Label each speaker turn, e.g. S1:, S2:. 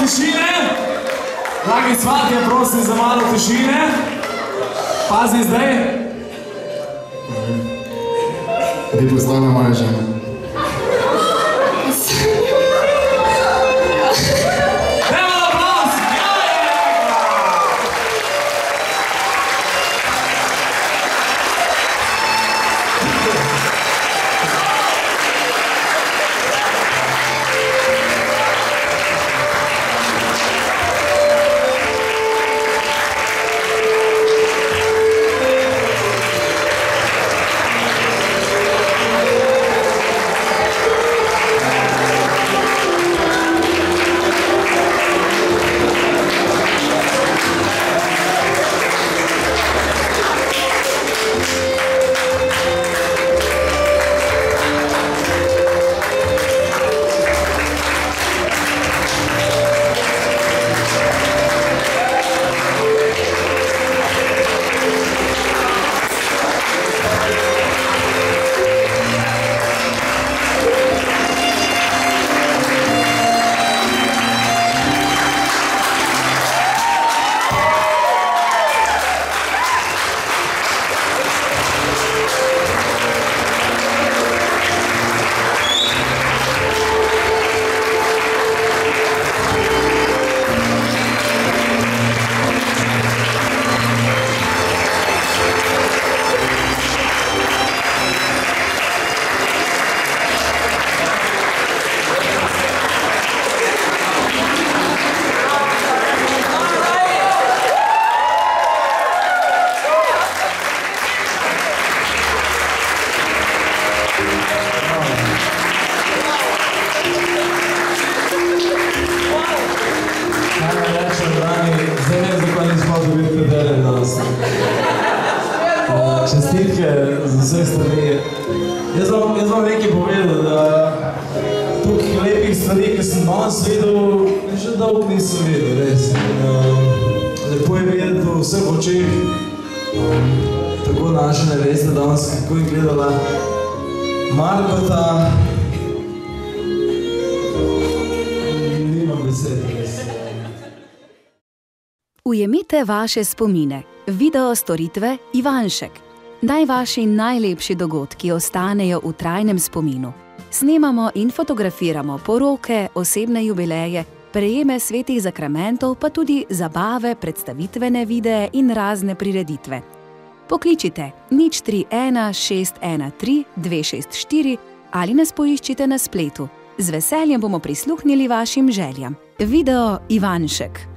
S1: tišine. Dragi svatje, prosim za malo tišine. Pazi zdaj.
S2: Ti postane moja žena.
S3: Čestitke z vseh strani. Jaz vam, jaz vam nekaj povedal, da tukaj lepih stvari, ki sem danes videl, že dolgo nisem videl, res. Eh, Lepo je videti v vseh očeh, eh, tako naše neveste danes, kako je gledala Markota. Nimam besed, res.
S4: Ujemite vaše spomine. Video storitve Ivanšek. Naj vaši najlepši dogodki ostanejo v trajnem spominu. Snemamo in fotografiramo poroke, osebne jubileje, prejeme svetih zakramentov, pa tudi zabave, predstavitvene videe in razne prireditve. Pokličite nič 31 613 264 ali nas poiščite na spletu. Z veseljem bomo prisluhnili vašim željam. Video Ivanšek.